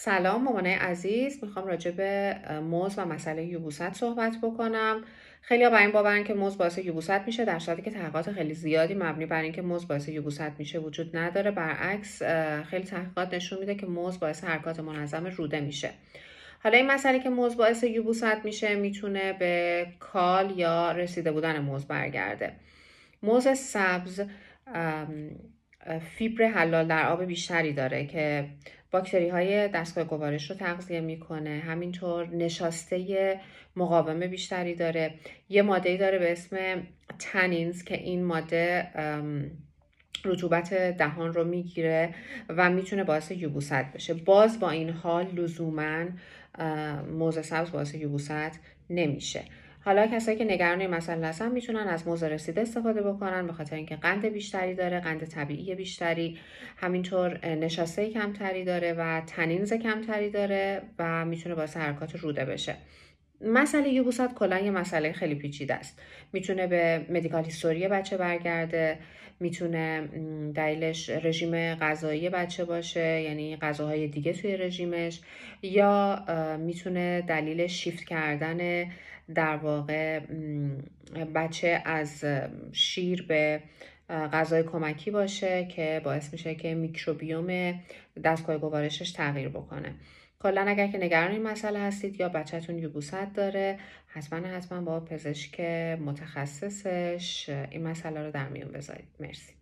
سلام مامانای عزیز. می‌خوام راجع به موز و مسئله یوبوست صحبت بکنم. خیلی ها بر این باورن که موز باعث یوبوست میشه در صورتی که تحقیقات خیلی زیادی مبنی بر اینکه موز باعث یوبوست میشه وجود نداره. برعکس خیلی تحقیقات نشون میده که موز باعث حرکات منظم روده میشه. حالا این مسئله که موز باعث یوبوست میشه می‌تونه به کال یا رسیده بودن موز برگرده. موز سبز فیبر حلال در آب بیشتری داره که باکتری های دستگاه گوارش رو تغذیه می‌کنه. همینطور نشاسته مقاومه بیشتری داره. یه ماده داره به اسم تنینز که این ماده رطوبت دهان رو می‌گیره و می‌تونه باعث یوبوست بشه. باز با این حال لزوما موز سبز باعث یوبوست نمیشه. حالا کسایی که نگران این مسئله هستن می‌تونن از موز رسیده استفاده بکنن به خاطر اینکه قند بیشتری داره قند طبیعی بیشتری. همینطور نشاسته کمتری داره و تنینز کمتری داره و می‌تونه باعث حرکات روده بشه. مسئله یوبوست کلا یه مسئله خیلی پیچیده است. می‌تونه به مدیکال هیستوری بچه برگرده می‌تونه دلیلش رژیم غذایی بچه باشه یعنی غذاهای دیگه توی رژیمش یا می‌تونه دلیل شیفت کردن در واقع بچه از شیر به غذای کمکی باشه که باعث میشه که میکروبیوم دستگاه گوارشش تغییر بکنه. کلا اگر که نگران این مسئله هستید یا بچهتون یوبوست داره حتما حتما با پزشک متخصصش این مسئله رو در میون بذارید. مرسی.